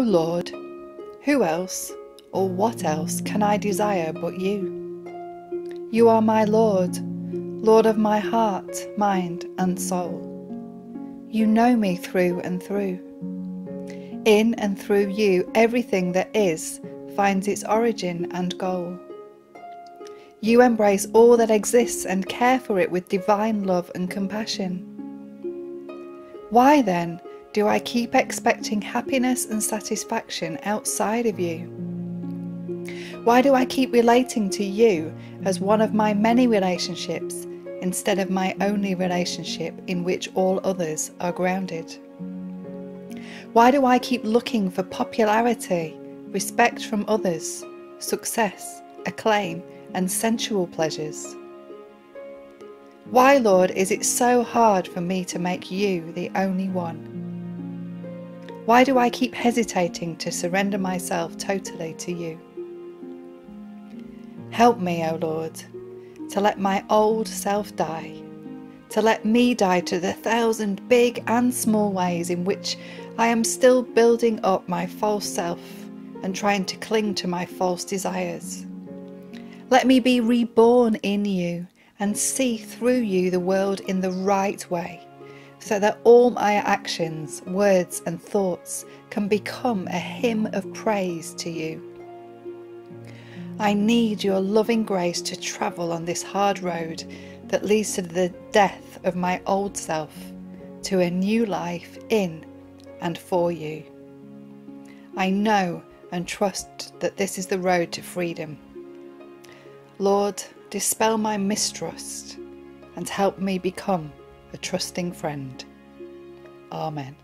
O Lord, who else or what else can I desire but you? You are my Lord, Lord of my heart, mind, and soul. You know me through and through. In and through you, everything that is finds its origin and goal. You embrace all that exists and care for it with divine love and compassion. Why then do I keep expecting happiness and satisfaction outside of you? Why do I keep relating to you as one of my many relationships instead of my only relationship in which all others are grounded? Why do I keep looking for popularity, respect from others, success, acclaim, and sensual pleasures? Why, Lord, is it so hard for me to make you the only one? Why do I keep hesitating to surrender myself totally to you? Help me, O Lord, to let my old self die, to let me die to the thousand big and small ways in which I am still building up my false self and trying to cling to my false desires. Let me be reborn in you and see through you the world in the right way, so that all my actions, words, and thoughts can become a hymn of praise to you. I need your loving grace to travel on this hard road that leads to the death of my old self, to a new life in and for you. I know and trust that this is the road to freedom. Lord, dispel my mistrust and help me become a trusting friend. Amen.